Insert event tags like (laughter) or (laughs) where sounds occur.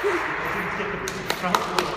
(laughs) Front wheel.